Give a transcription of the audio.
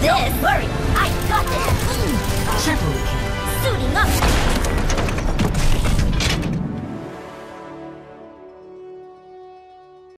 this. Don't worry.